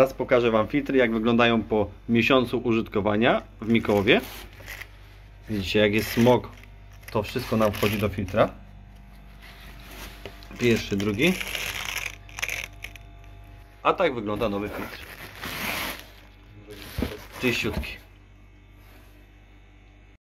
Teraz pokażę Wam filtry, jak wyglądają po miesiącu użytkowania w Mikołowie. Widzicie, jak jest smog, to wszystko nam wchodzi do filtra. Pierwszy, drugi. A tak wygląda nowy filtr. Czyściutki.